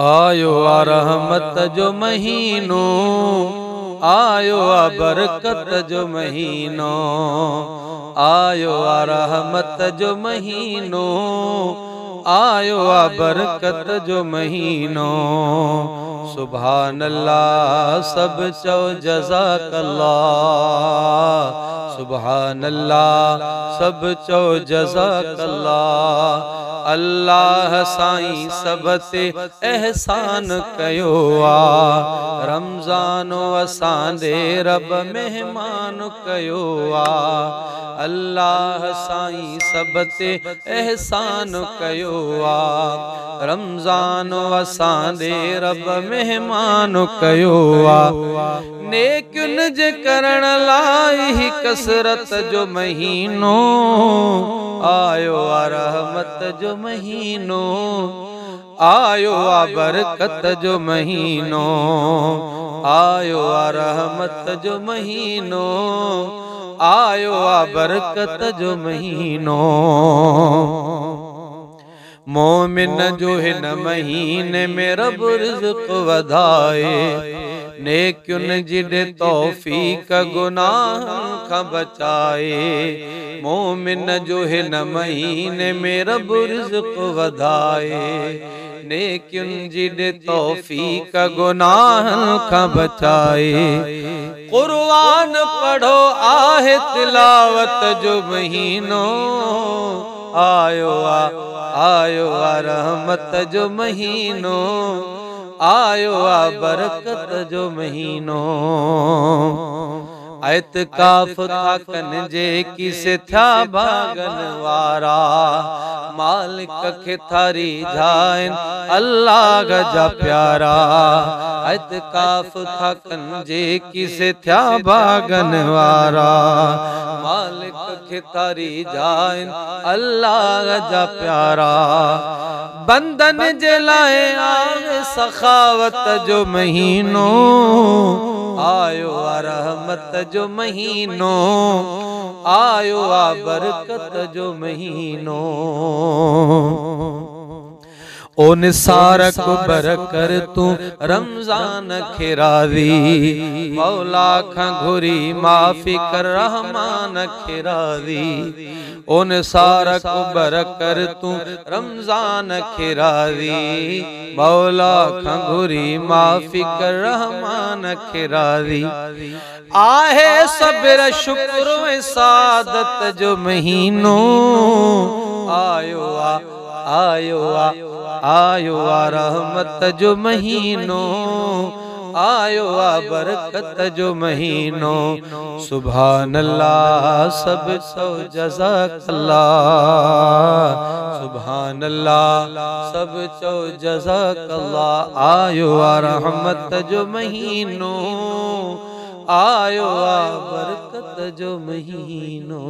आयो आ रहमत जो महीनो आयो आ बरकत जो महीनो आयो आ रहमत जो महीनो आयो आ बरकत जो महीनो। सुभान अल्लाह सब चो जज़ाक अल्लाह सुभान अल्लाह सब चो जज़ाक अल्लाह الله سائين سڀ تي احسان ڪيو آ. رمضان اسان جي رب مهمان ڪيو آ. الله سائين سڀ تي احسان ڪيو آ. رمضان اسان جي رب مهمان ڪيو آ. نيڪين جي ڪرڻ لاءِ ڪسرت جو مهينو آيو آ رحمت جو مهينو آيو آ برڪت جو مهينو آيو آ رحمت جو مهينو آيو آ برڪت جو مهينو. مومن جو هن مهيني ۾ رب رزق وڌائي نيڪين جي توفيڪ گناهه کان بچائي. مومن جو هن مهيني ۾ رب رزق وڌائي. نيڪين جي توفيڪ گناهه کان بچائي. قرآن پڙهو آهي تلاوت جو مهينو. آيو آ آيو آ رحمت جو مهينو आयो आ बरकत जो महीनो। ऐतकाफ़ था कनि जे किसे थिया भागन वारा। मालिक खे थारी जाइन अल्लाह जा प्यारा। ऐतकाफ़ था कनि जे किसे थिया भागन वारा। کي ٿاري جوائن الله جا پيارا. بندن جي لاءِ آئي سکاوت جو مهينو. آيو آ رحمت جو مهينو. آيو آ برڪت جو مهينو ओ निसार कुबर कर तू रमज़ान खिरादी मौला खां घुरी माफ़ी कर रहमान खिरावी ओ निसार कुबर कर तू रमज़ान खिरावी मौला खां घुरी माफ़ी कर रहमान खिरादी आहे सब्र शुक्र सादत जो महीनो। आयो आ आयो आ आयो आ रहमत जो महीनो आयो आ बरकत जो महीनो। सुभान अल्लाह सब सो जज़ाक अल्लाह सुभान अल्लाह सब चो जज़ाक अल्लाह आयो आ रहमत जो महीनो आयो आ बरकत जो महीनो